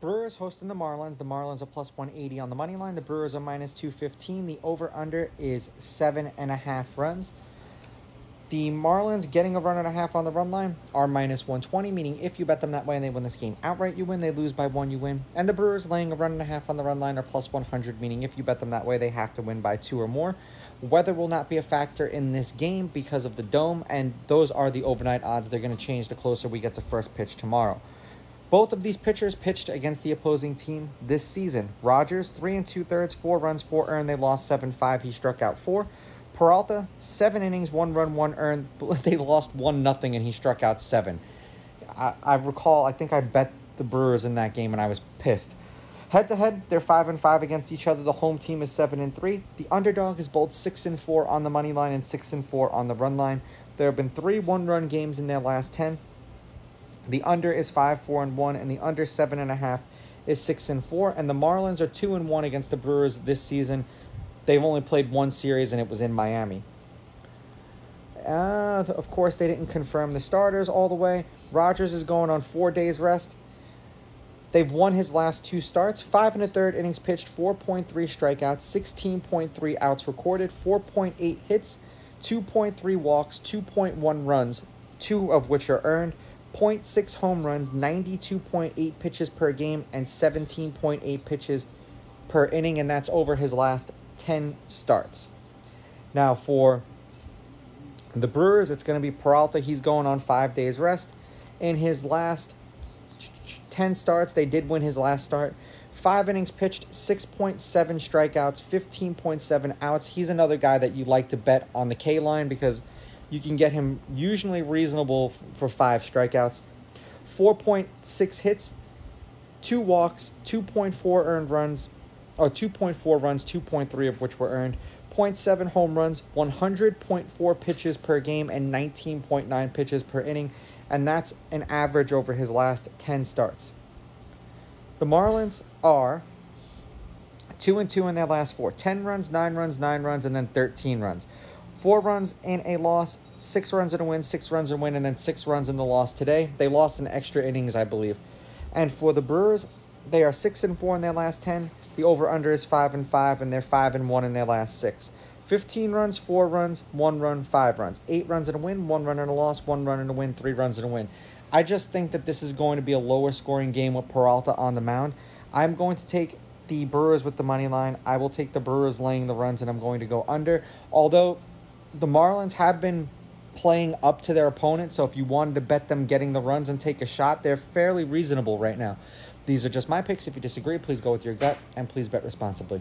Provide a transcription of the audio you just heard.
Brewers hosting the Marlins. The Marlins are plus 180 on the money line. The Brewers are minus 215. The over under is seven and a half runs. The Marlins getting a run and a half on the run line are minus 120, meaning if you bet them that way and they win this game outright, you win. They lose by one, you win. And the Brewers laying a run and a half on the run line are plus 100, meaning if you bet them that way, they have to win by two or more. Weather will not be a factor in this game because of the dome, and those are the overnight odds. They're going to change the closer we get to first pitch tomorrow. Both of these pitchers pitched against the opposing team this season. Rogers, three and two thirds, four runs, four earned. They lost 7 5. He struck out four. Peralta, seven innings, one run, one earned. They lost one nothing, and he struck out seven. I, I recall, I think I bet the Brewers in that game, and I was pissed. Head to head, they're five and five against each other. The home team is seven and three. The underdog is both six and four on the money line and six and four on the run line. There have been three one-run games in their last ten. The under is five, four, and one, and the under seven and a half is six and four. And the Marlins are two and one against the Brewers this season. They've only played one series, and it was in Miami. Uh, of course, they didn't confirm the starters all the way. Rogers is going on four days rest. They've won his last two starts. Five and a third innings pitched, 4.3 strikeouts, 16.3 outs recorded, 4.8 hits, 2.3 walks, 2.1 runs, two of which are earned, 0.6 home runs, 92.8 pitches per game, and 17.8 pitches per inning, and that's over his last 10 starts. Now, for the Brewers, it's going to be Peralta. He's going on five days rest. In his last 10 starts, they did win his last start. Five innings pitched, 6.7 strikeouts, 15.7 outs. He's another guy that you like to bet on the K line because you can get him usually reasonable for five strikeouts. 4.6 hits, two walks, 2.4 earned runs, or 2.4 runs, 2.3 of which were earned, 0.7 home runs, 100.4 pitches per game, and 19.9 pitches per inning, and that's an average over his last 10 starts. The Marlins are 2 and 2 in their last four 10 runs, 9 runs, 9 runs, and then 13 runs. Four runs in a loss, six runs in a win, six runs in a win, and then six runs in the loss today. They lost in extra innings, I believe. And for the Brewers, they are six and four in their last ten. The over/under is five and five, and they're five and one in their last six. 15 runs, 4 runs, 1 run, 5 runs. 8 runs in a win, 1 run in a loss, 1 run in a win, 3 runs in a win. I just think that this is going to be a lower scoring game with Peralta on the mound. I'm going to take the Brewers with the money line. I will take the Brewers laying the runs, and I'm going to go under. Although the Marlins have been playing up to their opponent. So if you wanted to bet them getting the runs and take a shot, they're fairly reasonable right now. These are just my picks. If you disagree, please go with your gut and please bet responsibly.